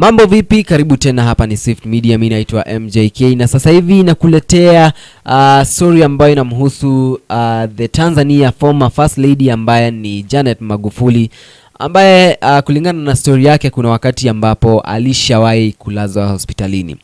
Mambo vipi? Karibu tena, hapa ni Swift Media, mimi naitwa MJK na sasa hivi nakuletea uh, story ambayo inamhusu uh, the Tanzania former first lady ambaye ni Janet Magufuli ambaye uh, kulingana na stori yake kuna wakati ambapo alishawahi kulazwa hospitalini.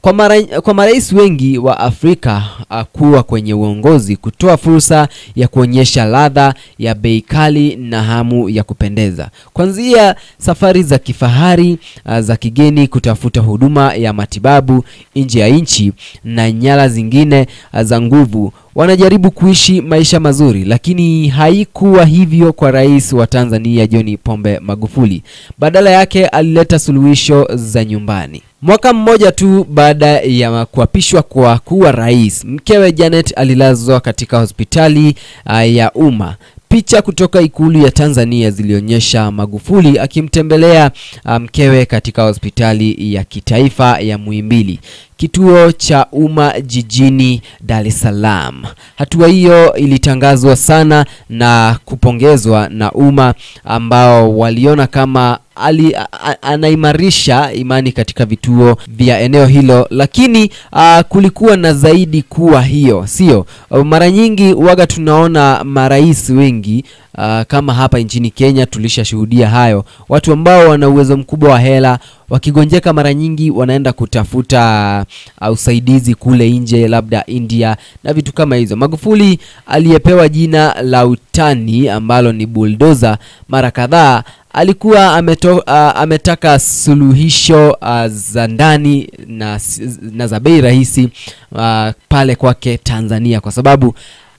Kwa, mara, kwa marais wengi wa Afrika uh, kuwa kwenye uongozi kutoa fursa ya kuonyesha ladha ya bei kali na hamu ya kupendeza, kuanzia safari za kifahari uh, za kigeni kutafuta huduma ya matibabu nje ya nchi na nyala zingine uh, za nguvu wanajaribu kuishi maisha mazuri, lakini haikuwa hivyo kwa rais wa Tanzania John Pombe Magufuli. Badala yake alileta suluhisho za nyumbani. Mwaka mmoja tu baada ya kuapishwa kwa kuwa rais, mkewe Janet alilazwa katika hospitali uh, ya umma. Picha kutoka ikulu ya Tanzania zilionyesha Magufuli akimtembelea mkewe katika hospitali ya kitaifa ya Muhimbili, kituo cha umma jijini Dar es Salaam. Hatua hiyo ilitangazwa sana na kupongezwa na umma ambao waliona kama ali, anaimarisha imani katika vituo vya eneo hilo, lakini a, kulikuwa na zaidi kuwa hiyo, sio? Mara nyingi waga tunaona marais wengi Uh, kama hapa nchini Kenya tulishashuhudia hayo, watu ambao wana uwezo mkubwa wa hela wakigonjeka, mara nyingi wanaenda kutafuta uh, usaidizi kule nje, labda India na vitu kama hizo. Magufuli aliyepewa jina la utani ambalo ni bulldozer mara kadhaa alikuwa ameto, uh, ametaka suluhisho uh, za ndani na, na za bei rahisi uh, pale kwake Tanzania kwa sababu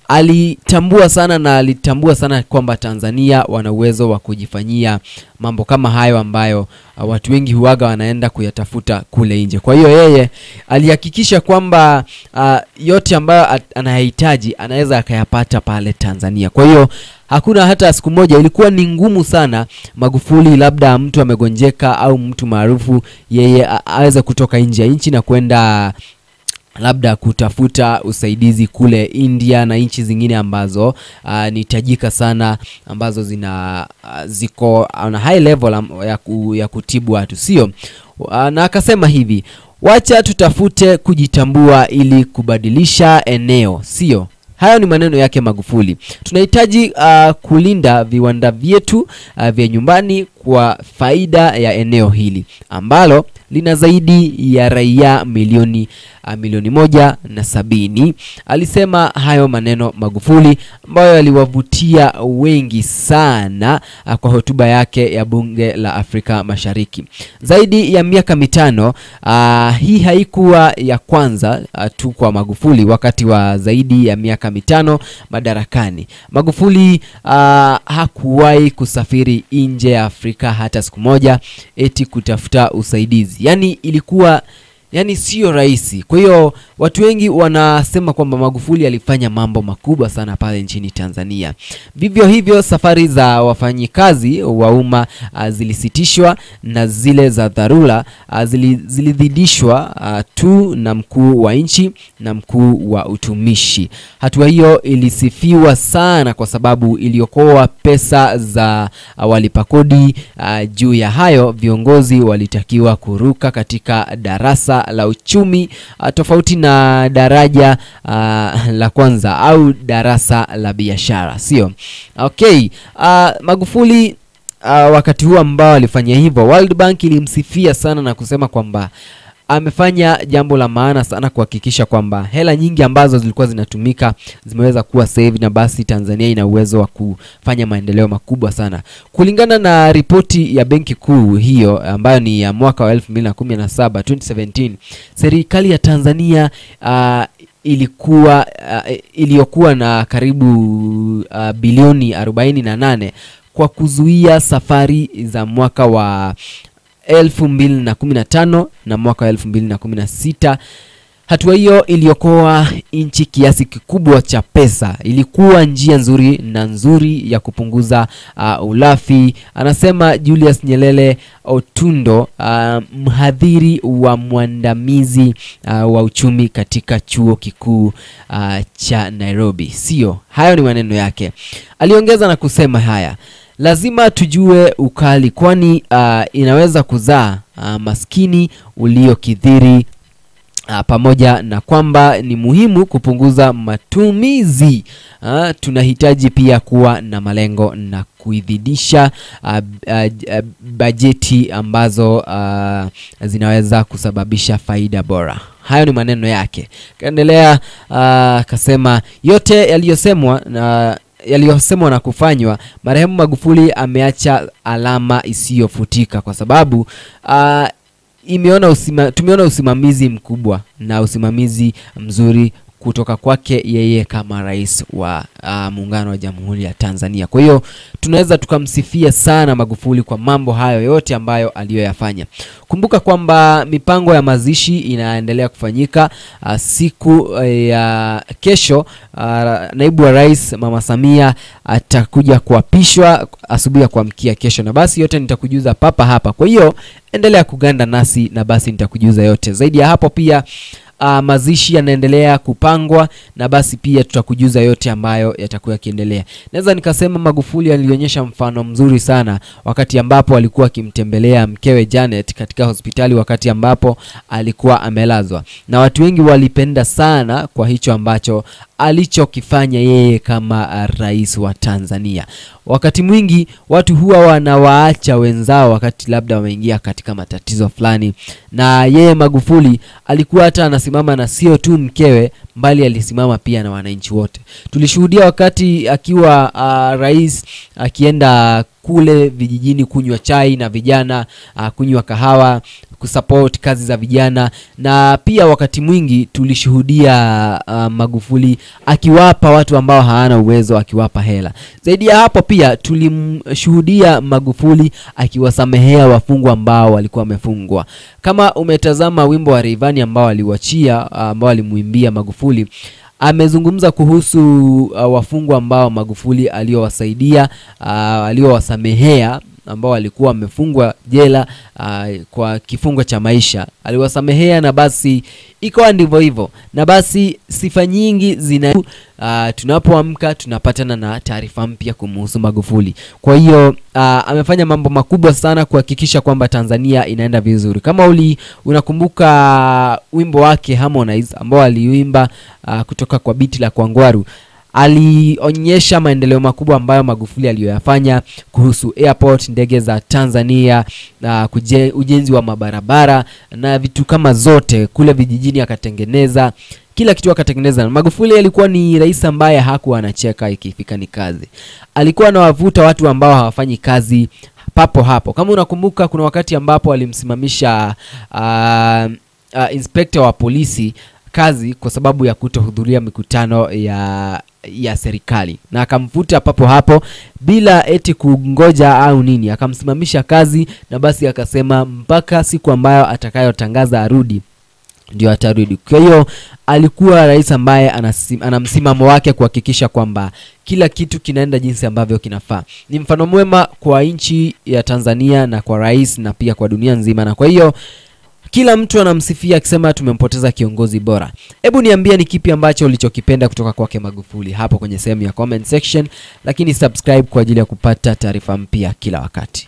alitambua sana na alitambua sana kwamba Tanzania wana uwezo wa kujifanyia mambo kama hayo ambayo watu wengi huaga wanaenda kuyatafuta kule nje. Kwa hiyo yeye alihakikisha kwamba uh, yote ambayo anayahitaji anaweza akayapata pale Tanzania. Kwa hiyo hakuna hata siku moja, ilikuwa ni ngumu sana Magufuli, labda mtu amegonjeka au mtu maarufu, yeye aweze kutoka nje ya nchi na kwenda labda kutafuta usaidizi kule India na nchi zingine ambazo uh, ni tajika sana ambazo zina uh, ziko on high level ya, ku, ya kutibu watu sio. Uh, na akasema hivi, wacha tutafute kujitambua ili kubadilisha eneo, sio Hayo ni maneno yake Magufuli. Tunahitaji uh, kulinda viwanda vyetu uh, vya nyumbani kwa faida ya eneo hili ambalo lina zaidi ya raia milioni uh, milioni moja na sabini. Alisema hayo maneno Magufuli ambayo aliwavutia wengi sana uh, kwa hotuba yake ya bunge la Afrika Mashariki. Zaidi ya miaka mitano uh, hii haikuwa ya kwanza uh, tu kwa Magufuli. Wakati wa zaidi ya miaka mitano madarakani, Magufuli uh, hakuwahi kusafiri nje ya Afrika hata siku moja eti kutafuta usaidizi. Yaani ilikuwa yani sio rahisi. Kwa hiyo watu wengi wanasema kwamba Magufuli alifanya mambo makubwa sana pale nchini Tanzania. Vivyo hivyo safari za wafanyikazi wa umma uh, zilisitishwa na zile za dharura uh, zilidhidishwa uh, tu na mkuu wa nchi na mkuu wa utumishi. Hatua hiyo ilisifiwa sana kwa sababu iliokoa pesa za walipa kodi. Juu ya hayo viongozi walitakiwa kuruka katika darasa la uchumi uh, tofauti na daraja uh, la kwanza au darasa la biashara, sio okay. Uh, Magufuli uh, wakati huo ambao alifanya hivyo, World Bank ilimsifia sana na kusema kwamba amefanya jambo la maana sana kuhakikisha kwamba hela nyingi ambazo zilikuwa zinatumika zimeweza kuwa save, na basi Tanzania ina uwezo wa kufanya maendeleo makubwa sana. Kulingana na ripoti ya Benki Kuu hiyo ambayo ni ya mwaka wa 2017 2017, serikali ya Tanzania uh, ilikuwa uh, iliyokuwa na karibu uh, bilioni 48 kwa kuzuia safari za mwaka wa 2015 na mwaka wa 2016. Hatua hiyo iliokoa nchi kiasi kikubwa cha pesa. Ilikuwa njia nzuri na nzuri ya kupunguza uh, ulafi, anasema Julius Nyerere Otundo, uh, mhadhiri wa mwandamizi uh, wa uchumi katika chuo kikuu uh, cha Nairobi. Sio, hayo ni maneno yake. Aliongeza na kusema haya lazima tujue ukali kwani uh, inaweza kuzaa uh, maskini uliokithiri Uh, pamoja na kwamba ni muhimu kupunguza matumizi uh, tunahitaji pia kuwa na malengo na kuidhidisha uh, uh, uh, bajeti ambazo uh, zinaweza kusababisha faida bora. Hayo ni maneno yake. Kaendelea uh, akasema yote yaliyosemwa na yaliyosemwa na kufanywa, marehemu Magufuli ameacha alama isiyofutika kwa sababu uh, imeona usima, tumeona usimamizi mkubwa na usimamizi mzuri kutoka kwake yeye kama rais wa uh, muungano wa Jamhuri ya Tanzania. Kwa hiyo tunaweza tukamsifia sana Magufuli kwa mambo hayo yote ambayo aliyoyafanya. Kumbuka kwamba mipango ya mazishi inaendelea kufanyika uh, siku uh, ya kesho. Uh, naibu wa rais Mama Samia atakuja kuapishwa asubuhi ya kuamkia kesho, na basi yote nitakujuza papa hapa. Kwa hiyo endelea kuganda nasi na basi nitakujuza yote zaidi ya hapo pia Uh, mazishi yanaendelea kupangwa na basi pia tutakujuza yote ambayo yatakuwa yakiendelea. Naweza nikasema Magufuli alionyesha mfano mzuri sana wakati ambapo alikuwa akimtembelea mkewe Janet katika hospitali wakati ambapo alikuwa amelazwa, na watu wengi walipenda sana kwa hicho ambacho alichokifanya yeye kama rais wa Tanzania. Wakati mwingi watu huwa wanawaacha wenzao wakati labda wameingia katika matatizo fulani, na yeye Magufuli alikuwa hata anasimama na sio tu mkewe, mbali alisimama pia na wananchi wote. Tulishuhudia wakati akiwa uh, rais akienda kule vijijini kunywa chai na vijana uh, kunywa kahawa kusupport kazi za vijana, na pia wakati mwingi tulishuhudia uh, Magufuli akiwapa watu ambao hawana uwezo, akiwapa hela. Zaidi ya hapo, pia tulimshuhudia Magufuli akiwasamehea wafungwa ambao walikuwa wamefungwa. Kama umetazama wimbo wa Rayvanny ambao aliuachia, ambao alimuimbia Magufuli amezungumza kuhusu uh, wafungwa ambao Magufuli aliowasaidia uh, aliowasamehea ambao alikuwa amefungwa jela uh, kwa kifungo cha maisha aliwasamehea, na basi ikawa ndivyo hivyo, na basi sifa nyingi zina uh, tunapoamka tunapatana na taarifa mpya kumhusu Magufuli. Kwa hiyo uh, amefanya mambo makubwa sana kuhakikisha kwamba Tanzania inaenda vizuri. Kama uli unakumbuka wimbo wake Harmonize ambao aliuimba uh, kutoka kwa biti la Kwangwaru alionyesha maendeleo makubwa ambayo Magufuli aliyoyafanya kuhusu airport, ndege za Tanzania na kuje, ujenzi wa mabarabara na vitu kama zote kule vijijini akatengeneza kila kitu akatengeneza. Magufuli alikuwa ni rais ambaye hakuwa anacheka ikifika ni kazi, alikuwa anawavuta watu ambao hawafanyi kazi papo hapo. Kama unakumbuka, kuna wakati ambapo alimsimamisha uh, uh, inspector wa polisi kazi kwa sababu ya kutohudhuria mikutano ya ya serikali na akamvuta papo hapo bila eti kungoja au nini, akamsimamisha kazi na basi akasema mpaka siku ambayo atakayotangaza arudi ndio atarudi. Kwa hiyo alikuwa rais ambaye ana msimamo wake kuhakikisha kwamba kila kitu kinaenda jinsi ambavyo kinafaa. Ni mfano mwema kwa nchi ya Tanzania na kwa rais na pia kwa dunia nzima, na kwa hiyo kila mtu anamsifia akisema tumempoteza kiongozi bora. Hebu niambia ni kipi ambacho ulichokipenda kutoka kwake Magufuli hapo kwenye sehemu ya comment section, lakini subscribe kwa ajili ya kupata taarifa mpya kila wakati.